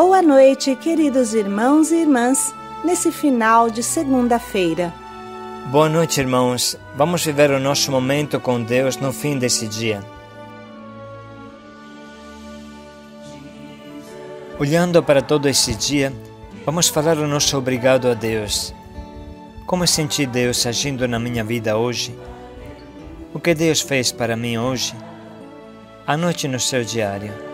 Boa noite, queridos irmãos e irmãs, nesse final de segunda-feira. Boa noite, irmãos. Vamos viver o nosso momento com Deus no fim desse dia. Olhando para todo esse dia, vamos falar o nosso obrigado a Deus. Como senti Deus agindo na minha vida hoje? O que Deus fez para mim hoje? Anote no seu diário.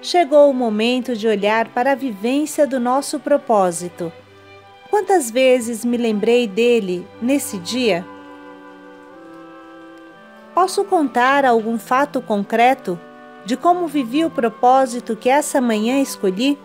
Chegou o momento de olhar para a vivência do nosso propósito. Quantas vezes me lembrei dele nesse dia? Posso contar algum fato concreto de como vivi o propósito que essa manhã escolhi?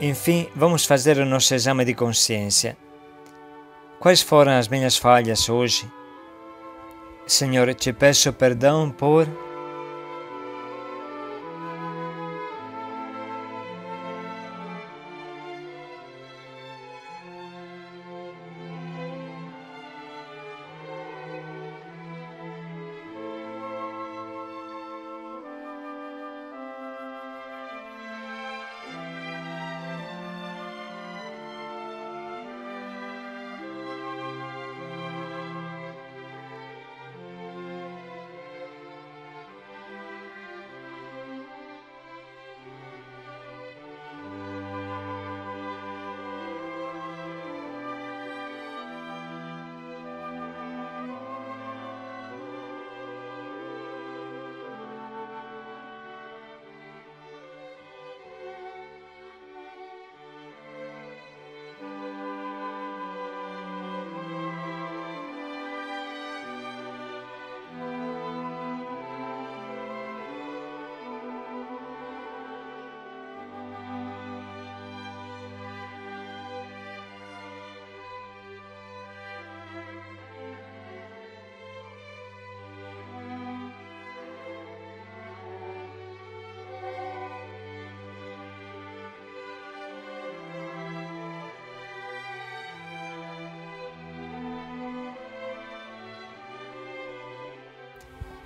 Enfim, vamos fazer o nosso exame de consciência. Quais foram as minhas falhas hoje? Senhor, te peço perdão por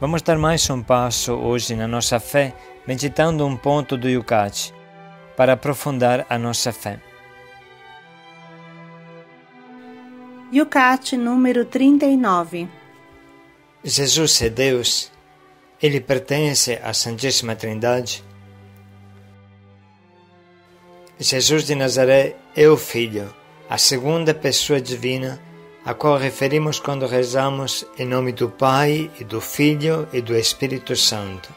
Vamos dar mais um passo hoje na nossa fé, meditando um ponto do Yucat, para aprofundar a nossa fé. Yucat número 39 Jesus é Deus, ele pertence à Santíssima Trindade. Jesus de Nazaré é o Filho, a segunda pessoa divina, a qual referimos quando rezamos em nome do Pai e do Filho e do Espírito Santo.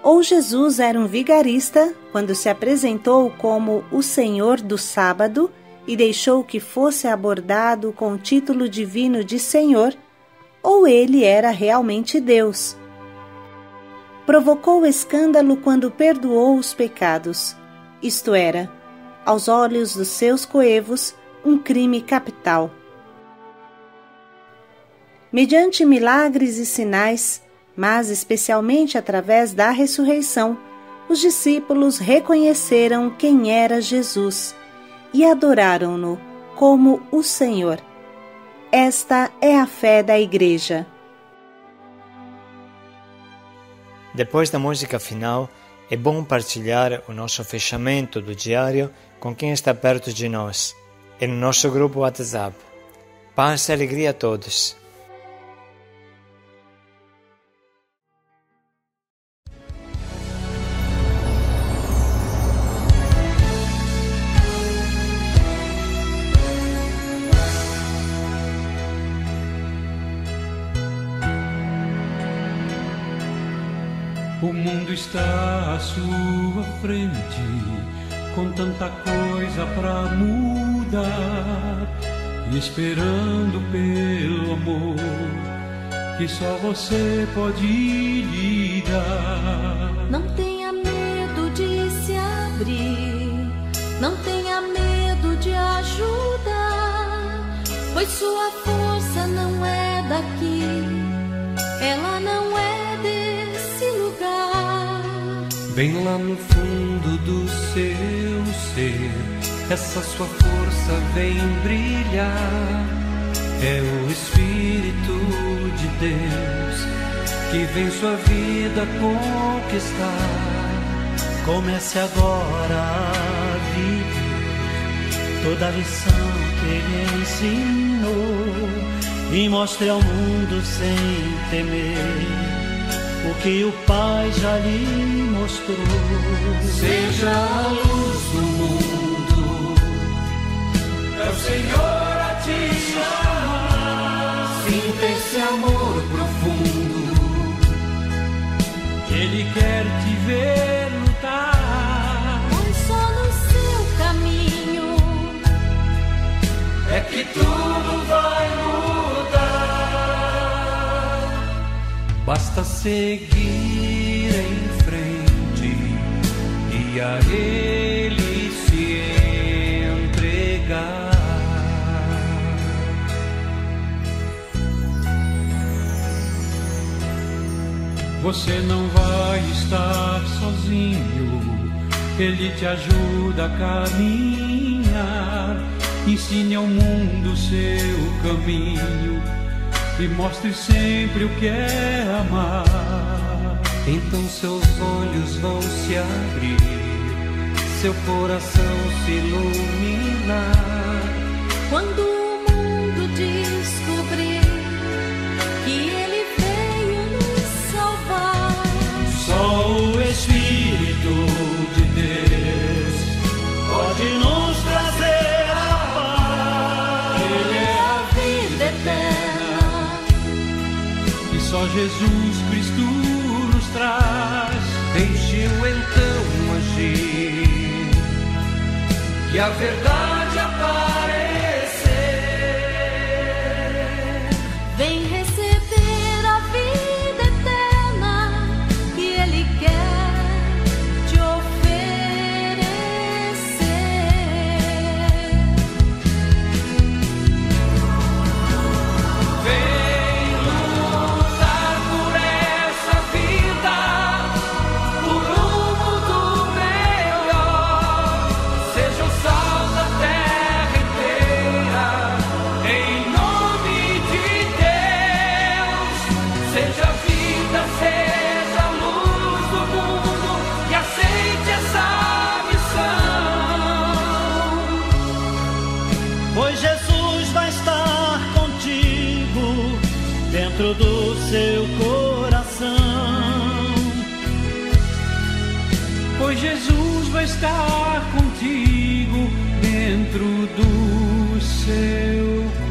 Ou Jesus era um vigarista quando se apresentou como o Senhor do Sábado e deixou que fosse abordado com o título divino de Senhor, ou ele era realmente Deus. Provocou escândalo quando perdoou os pecados, isto era, aos olhos dos seus coevos, um crime capital. Mediante milagres e sinais, mas especialmente através da ressurreição, os discípulos reconheceram quem era Jesus e adoraram-no como o Senhor. Esta é a fé da Igreja. Depois da música final, é bom partilhar o nosso fechamento do diário com quem está perto de nós e no nosso grupo WhatsApp. Paz e alegria a todos. O mundo está à sua frente, com tanta coisa pra mudar, e esperando pelo amor que só você pode lhe dar. Não tenha medo de se abrir, não tenha medo de ajudar, pois sua força não é daqui, ela não é desse lugar. Bem lá no fundo do seu ser, essa sua força vem brilhar. É o Espírito de Deus que vem sua vida conquistar. Comece agora a viver toda a lição que ele ensinou e mostre ao mundo sem temer o que o Pai já lhe mostrou. Seja a luz do mundo, o Senhor a te chamar. Sinta esse amor profundo, Ele quer te ver lutar. Pois só no seu caminho É que tudo vai mudar. Basta seguir em frente e a Ele Você não vai estar sozinho, Ele te ajuda a caminhar. Ensine ao mundo seu caminho e mostre sempre o que é amar. Então seus olhos vão se abrir, seu coração se iluminar. Só Jesus Cristo nos traz. Deixe-o então agir, que a verdade aparecer. pois Jesus vai estar contigo dentro do seu